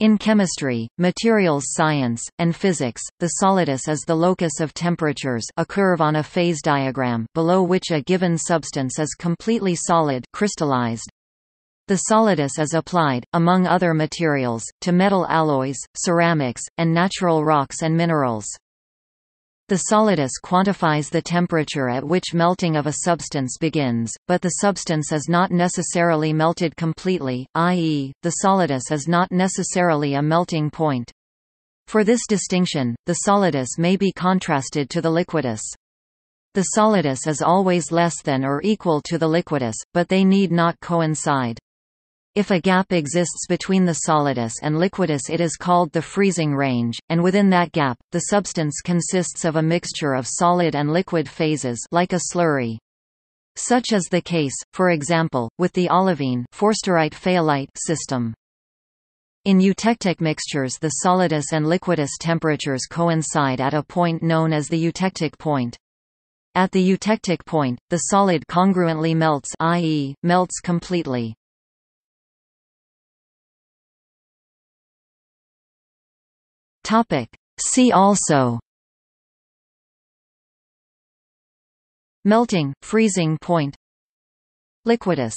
In chemistry, materials science, and physics, the solidus is the locus of temperatures a curve on a phase diagram below which a given substance is completely solid crystallized. The solidus is applied, among other materials, to metal alloys, ceramics, and natural rocks and minerals. The solidus quantifies the temperature at which melting of a substance begins, but the substance is not necessarily melted completely, i.e., the solidus is not necessarily a melting point. For this distinction, the solidus may be contrasted to the liquidus. The solidus is always less than or equal to the liquidus, but they need not coincide. If a gap exists between the solidus and liquidus it is called the freezing range, and within that gap, the substance consists of a mixture of solid and liquid phases like a slurry. Such is the case, for example, with the olivine system. In eutectic mixtures the solidus and liquidus temperatures coincide at a point known as the eutectic point. At the eutectic point, the solid congruently melts i.e., melts completely. Topic. See also. Melting, freezing point. Liquidus